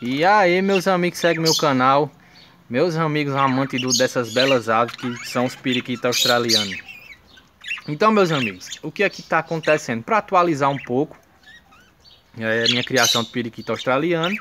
E aí, meus amigos, segue meu canal. Meus amigos amantes do, dessas belas aves que são os periquitos australianos. Então, meus amigos, o que aqui está acontecendo? Para atualizar um pouco é minha criação de periquito australiano.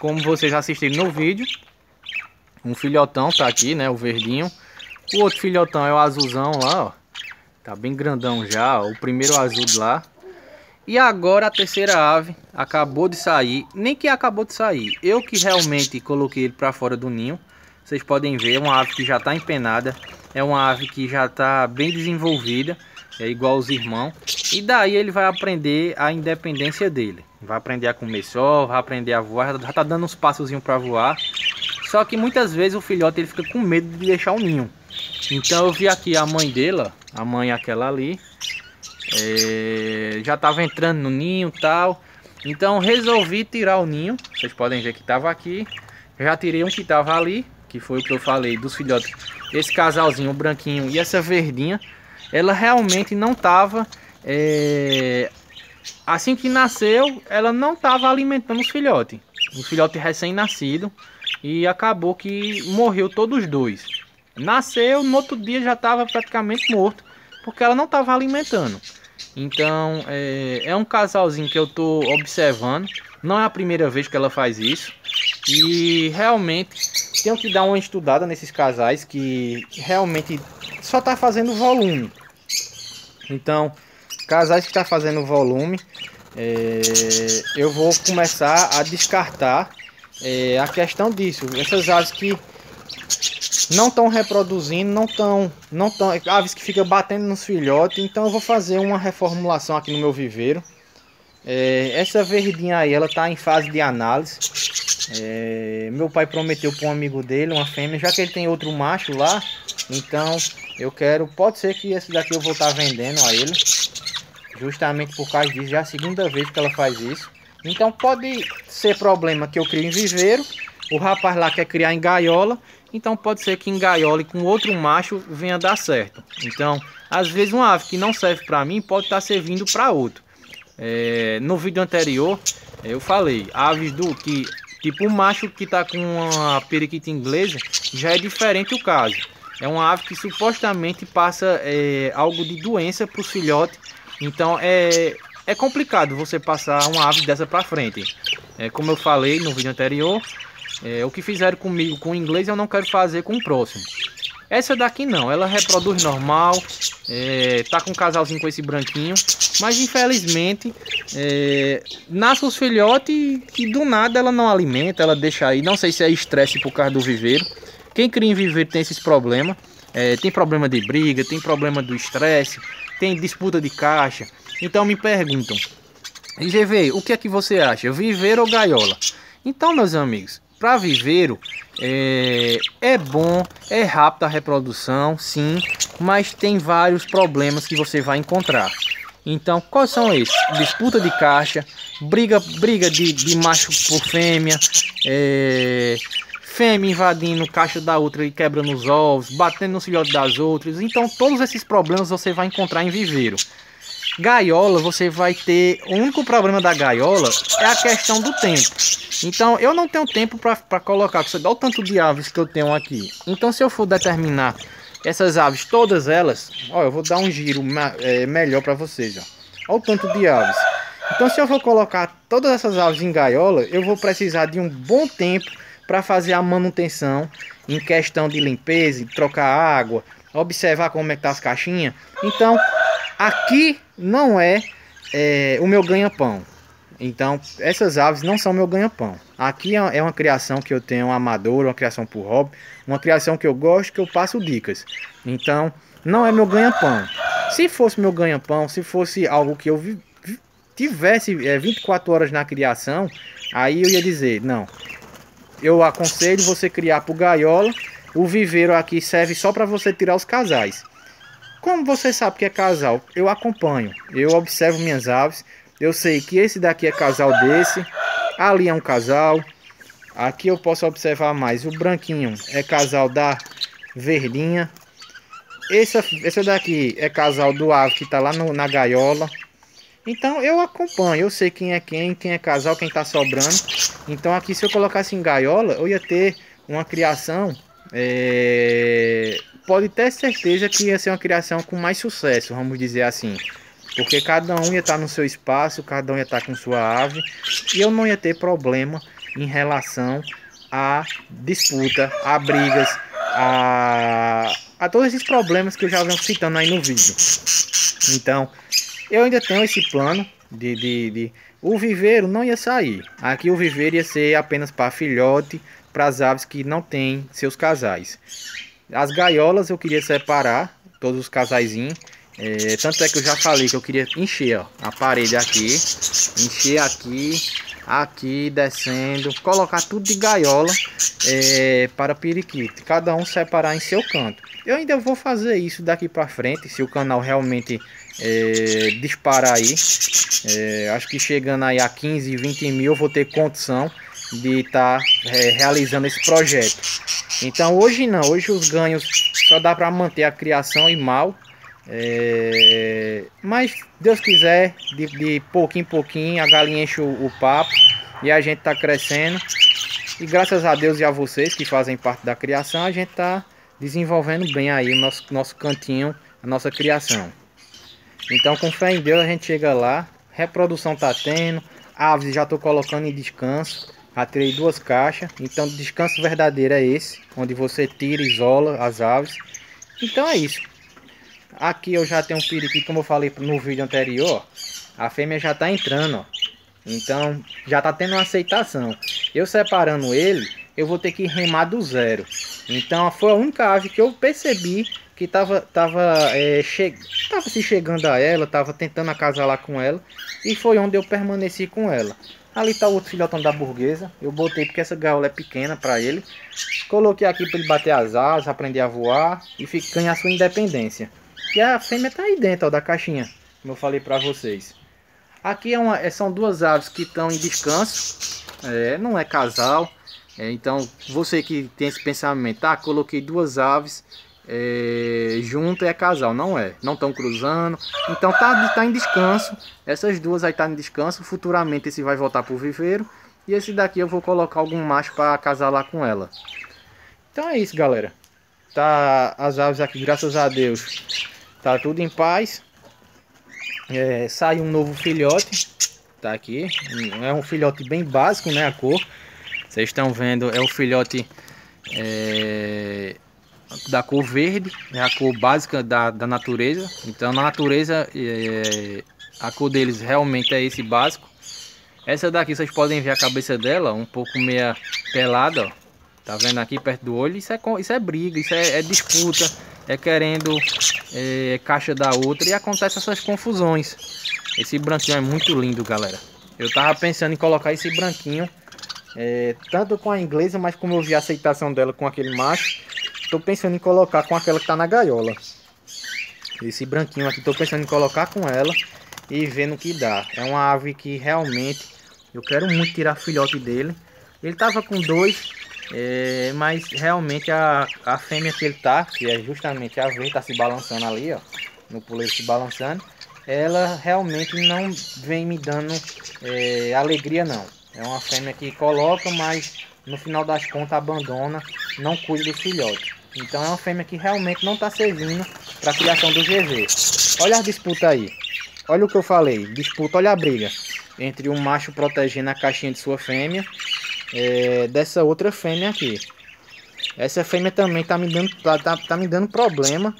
Como vocês assistiram no vídeo, um filhotão tá aqui, né? O verdinho. O outro filhotão é o azulzão lá, ó. Tá bem grandão já, ó, o primeiro azul de lá. E agora a terceira ave acabou de sair, nem que acabou de sair, eu que realmente coloquei ele para fora do ninho. Vocês podem ver, é uma ave que já está empenada, é uma ave que já está bem desenvolvida, é igual os irmãos. E daí ele vai aprender a independência dele. Vai aprender a comer só, vai aprender a voar, já está dando uns passos para voar. Só que muitas vezes o filhote ele fica com medo de deixar o ninho. Então eu vi aqui a mãe dele, a mãe aquela ali, é, já estava entrando no ninho tal. Então resolvi tirar o ninho. Vocês podem ver que estava aqui. Já tirei um que estava ali, que foi o que eu falei dos filhotes. Esse casalzinho, o branquinho e essa verdinha, ela realmente não estava... É, assim que nasceu, ela não estava alimentando os filhotes. Um filhote recém-nascido. E acabou que morreu todos os dois. Nasceu, no outro dia já estava praticamente morto. Porque ela não estava alimentando. Então é, é um casalzinho que eu tô observando. Não é a primeira vez que ela faz isso. E realmente tenho que dar uma estudada nesses casais que realmente só tá fazendo volume. Então, casais que está fazendo volume, é, eu vou começar a descartar é, a questão disso. Essas aves que não estão reproduzindo, não estão, não estão, aves que ficam batendo nos filhotes, então eu vou fazer uma reformulação aqui no meu viveiro. É, essa verdinha aí, ela está em fase de análise. É, meu pai prometeu para um amigo dele, uma fêmea, já que ele tem outro macho lá, então eu quero, pode ser que esse daqui eu vou estar tá vendendo a ele, justamente por causa disso, já é a segunda vez que ela faz isso. Então pode ser problema que eu crio em viveiro, o rapaz lá quer criar em gaiola, então pode ser que engaiole com outro macho venha dar certo. Então, às vezes uma ave que não serve para mim pode estar tá servindo para outro. É, no vídeo anterior eu falei, aves do que tipo um macho que está com uma periquita inglesa já é diferente o caso. É uma ave que supostamente passa é, algo de doença para os filhotes. Então é, é complicado você passar uma ave dessa para frente. É, como eu falei no vídeo anterior, é, o que fizeram comigo com o inglês eu não quero fazer com o próximo. Essa daqui não, ela reproduz normal, é, tá com um casalzinho com esse branquinho, mas infelizmente é, nasce os filhotes e do nada ela não alimenta, ela deixa aí, não sei se é estresse por causa do viveiro. Quem cria em viveiro tem esses problemas, é, tem problema de briga, tem problema do estresse, tem disputa de caixa. Então me perguntam, IGV, o que é que você acha, viveiro ou gaiola? Então meus amigos, para viveiro é, é bom, é rápido a reprodução, sim, mas tem vários problemas que você vai encontrar. Então, quais são esses? Disputa de caixa, briga, briga de, de macho por fêmea, é, fêmea invadindo caixa da outra e quebrando os ovos, batendo no filhote das outras. Então, todos esses problemas você vai encontrar em viveiro. Gaiola, você vai ter. O único problema da gaiola é a questão do tempo. Então, eu não tenho tempo para colocar. Dá o tanto de aves que eu tenho aqui. Então, se eu for determinar essas aves, todas elas, ó, eu vou dar um giro é, melhor para vocês. Ó. Olha o tanto de aves. Então, se eu for colocar todas essas aves em gaiola, eu vou precisar de um bom tempo para fazer a manutenção em questão de limpeza, de trocar água, observar como é que tá as caixinhas. Então, Aqui não é, é o meu ganha-pão. Então, essas aves não são meu ganha-pão. Aqui é, é uma criação que eu tenho amador, uma criação por hobby, uma criação que eu gosto, que eu passo dicas. Então, não é meu ganha-pão. Se fosse meu ganha-pão, se fosse algo que eu tivesse é, 24 horas na criação, aí eu ia dizer, não, eu aconselho você criar por gaiola, o viveiro aqui serve só para você tirar os casais. Como você sabe que é casal? Eu acompanho, eu observo minhas aves, eu sei que esse daqui é casal desse, ali é um casal, aqui eu posso observar mais, o branquinho é casal da verdinha, esse, esse daqui é casal do ave que está lá no, na gaiola, Então eu acompanho, eu sei quem é quem, quem é casal, quem tá sobrando. Então aqui se eu colocasse em gaiola, eu ia ter uma criação. É... Pode ter certeza que ia ser uma criação com mais sucesso, vamos dizer assim. Porque cada um ia estar no seu espaço, cada um ia estar com sua ave. E eu não ia ter problema em relação a disputa, a brigas, a, a todos esses problemas que eu já venho citando aí no vídeo. Então, eu ainda tenho esse plano de, de, de... o viveiro não ia sair. Aqui o viveiro ia ser apenas para filhote, para as aves que não têm seus casais. As gaiolas eu queria separar todos os casaizinhos é, tanto é que eu já falei que eu queria encher ó, a parede aqui, encher aqui, aqui, descendo, colocar tudo de gaiola é, para periquito, cada um separar em seu canto. Eu ainda vou fazer isso daqui para frente, se o canal realmente é, disparar aí. É, acho que chegando aí a 15, 20 mil eu vou ter condição de estar tá, é, realizando esse projeto. Então hoje não, hoje os ganhos só dá para manter a criação e mal é, mas Deus quiser, de, de, pouquinho em pouquinho, a galinha enche o, o papo e a gente está crescendo. E graças a Deus e a vocês que fazem parte da criação, a gente está desenvolvendo bem aí o nosso, nosso cantinho, a nossa criação. Então, com fé em Deus, a gente chega lá. Reprodução tá tendo, aves já estou colocando em descanso. Já tirei duas caixas. Então, descanso verdadeiro é esse, onde você tira e isola as aves. Então é isso. Aqui eu já tenho um periquito, como eu falei no vídeo anterior. A fêmea já está entrando, ó. Então, já está tendo uma aceitação. Eu separando ele, eu vou ter que remar do zero. Então, foi a única ave que eu percebi que estava tava, é, che tava se chegando a ela, estava tentando acasalar com ela. E foi onde eu permaneci com ela. Ali está o outro filhotão da burguesa. Eu botei porque essa gaiola é pequena para ele. Coloquei aqui para ele bater as asas, aprender a voar e ganhar sua independência. E a fêmea tá aí dentro ó, da caixinha, como eu falei para vocês. Aqui é uma, é, são duas aves que estão em descanso, é, não é casal. É, então você que tem esse pensamento, tá? Coloquei duas aves é, junto é casal, não é? Não estão cruzando. Então tá, tá em descanso. Essas duas aí tá em descanso. Futuramente esse vai voltar pro viveiro. E esse daqui eu vou colocar algum macho para acasalar com ela. Então é isso, galera. Tá as aves aqui, graças a Deus, Tá tudo em paz. É, sai um novo filhote. Tá aqui. É um filhote bem básico, né? A cor. Vocês estão vendo, é o filhote é, da cor verde. É a cor básica da, da natureza. Então na natureza é, a cor deles realmente é esse básico. Essa daqui vocês podem ver a cabeça dela, um pouco meia pelada, ó. Tá vendo aqui perto do olho? Isso é, isso é briga, isso é, é disputa é querendo é, caixa da outra e acontece essas confusões. Esse branquinho é muito lindo, galera. Eu tava pensando em colocar esse branquinho, é, tanto com a inglesa, mas como eu vi a aceitação dela com aquele macho, tô pensando em colocar com aquela que tá na gaiola. Esse branquinho aqui, tô pensando em colocar com ela e ver no que dá. É uma ave que realmente eu quero muito tirar filhote dele. Ele tava com dois, é, mas realmente a, a fêmea que ele tá, que é justamente a verde, tá se balançando ali, ó, no puleiro se balançando, ela realmente não vem me dando é, alegria não. É uma fêmea que coloca, mas no final das contas abandona, não cuida do filhote. Então é uma fêmea que realmente não está servindo para a criação do GV. Olha a disputa aí. Olha o que eu falei. Disputa, olha a briga entre um macho protegendo a caixinha de sua fêmea é, dessa outra fêmea aqui. Essa fêmea também tá me dando, tá, tá, tá, me dando problema.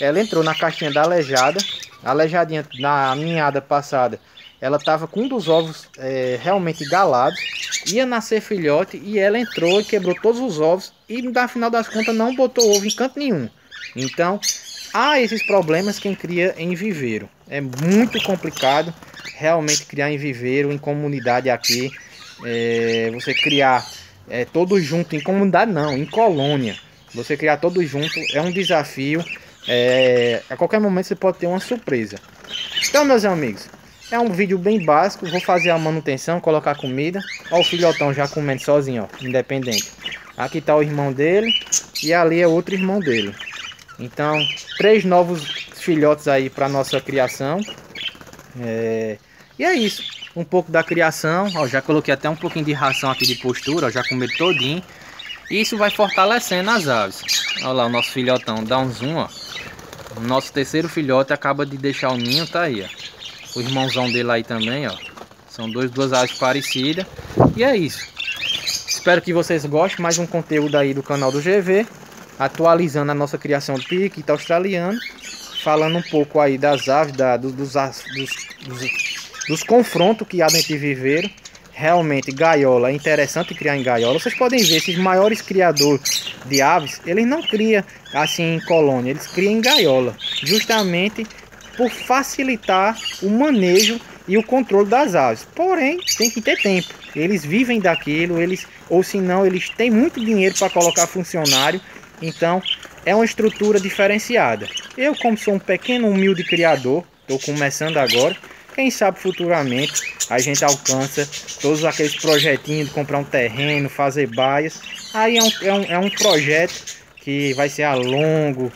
Ela entrou na caixinha da aleijada. A aleijadinha na ninhada passada, ela tava com um dos ovos é, realmente galados. Ia nascer filhote e ela entrou e quebrou todos os ovos. E no final das contas não botou ovo em canto nenhum. Então, há esses problemas quem cria em viveiro. É muito complicado realmente criar em viveiro, em comunidade aqui é, você criar é, todos juntos, em comunidade não, em colônia. Você criar todos juntos é um desafio. É, a qualquer momento você pode ter uma surpresa. Então, meus amigos, é um vídeo bem básico. Vou fazer a manutenção, colocar comida. Olha o filhotão já comendo sozinho, ó, independente. Aqui está o irmão dele e ali é outro irmão dele. Então, três novos filhotes aí para nossa criação. É, E é isso, um pouco da criação, ó, já coloquei até um pouquinho de ração aqui de postura, ó, já comi todinho. E isso vai fortalecendo as aves. Olha lá o nosso filhotão, dá um zoom, ó. O nosso terceiro filhote acaba de deixar o ninho, tá aí, ó. O irmãozão dele aí também, ó. São dois, duas aves parecidas. E é isso. Espero que vocês gostem mais um conteúdo aí do canal do GV. Atualizando a nossa criação de periquita australiano. Falando um pouco aí das aves, da, dos, dos, dos, dos confrontos que há dentro de viveiro. Realmente, gaiola, é interessante criar em gaiola. Vocês podem ver, esses maiores criadores de aves, eles não criam assim em colônia, eles criam em gaiola. Justamente por facilitar o manejo e o controle das aves. Porém, tem que ter tempo. Eles vivem daquilo, eles ou se não, eles têm muito dinheiro para colocar funcionário. Então, é uma estrutura diferenciada. Eu, como sou um pequeno humilde criador, estou começando agora. Quem sabe futuramente a gente alcança todos aqueles projetinhos de comprar um terreno, fazer baias. Aí é um, é um, é um projeto que vai ser a longo,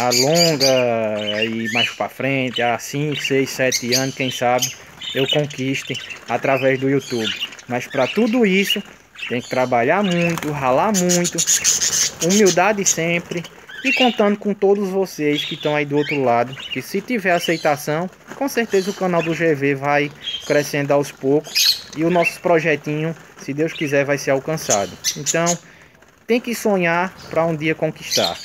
a longa e mais para frente, há 5, 6, 7 anos, quem sabe eu conquiste através do YouTube. Mas para tudo isso, tem que trabalhar muito, ralar muito, humildade sempre e contando com todos vocês que estão aí do outro lado, que se tiver aceitação, com certeza o canal do GV vai crescendo aos poucos e o nosso projetinho, se Deus quiser, vai ser alcançado. Então, tem que sonhar para um dia conquistar.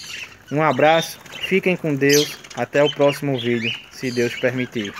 Um abraço, fiquem com Deus, até o próximo vídeo, se Deus permitir.